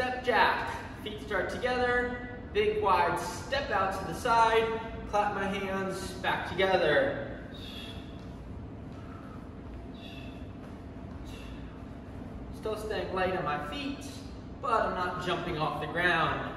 step jack. Feet start together, big wide step out to the side, clap my hands back together. Still staying light on my feet, but I'm not jumping off the ground.